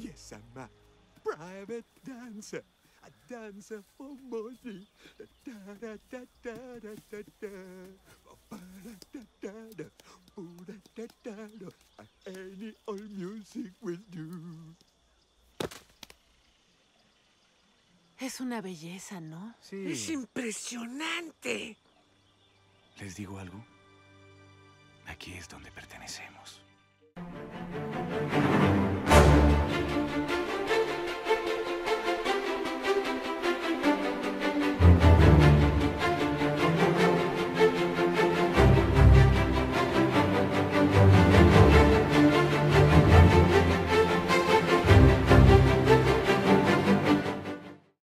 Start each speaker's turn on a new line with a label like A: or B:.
A: Yes, I'm a private dancer. A dancer for money. Da da da da da da da. Any old music will do.
B: Es una belleza, ¿no?
C: Sí.
D: Es impresionante.
E: ¿Les digo algo? Aquí es donde pertenecemos.